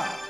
샤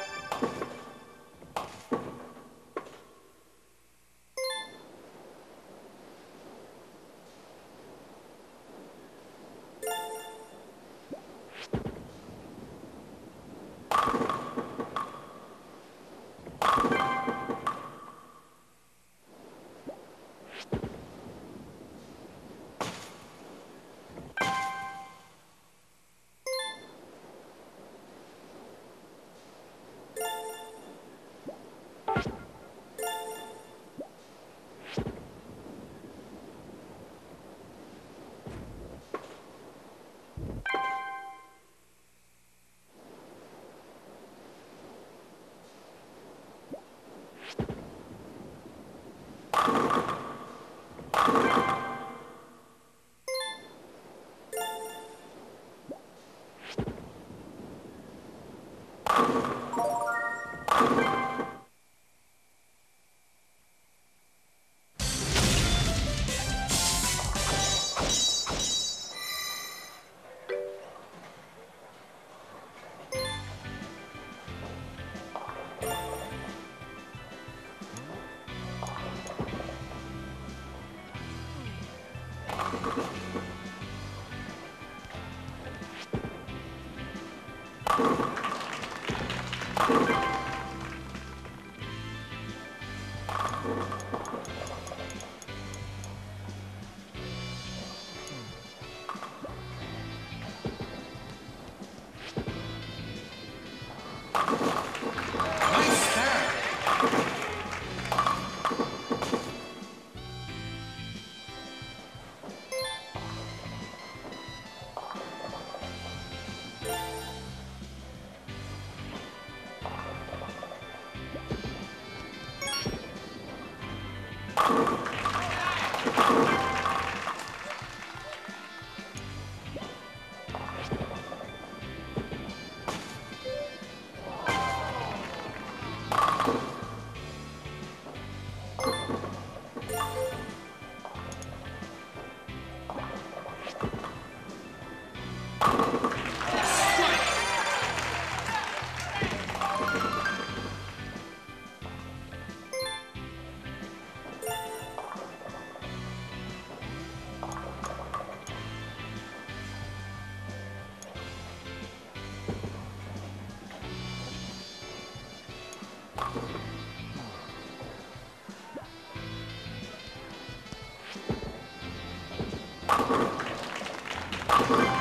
Nice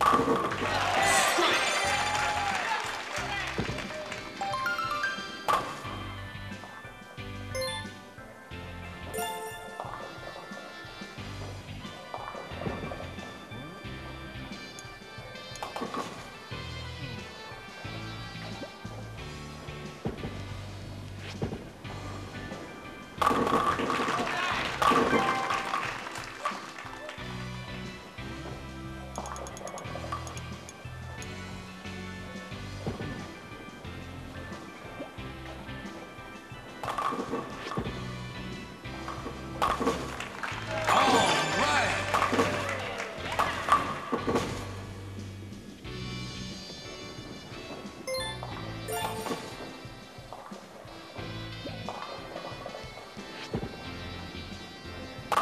Two. Nice serve. Strike. All right.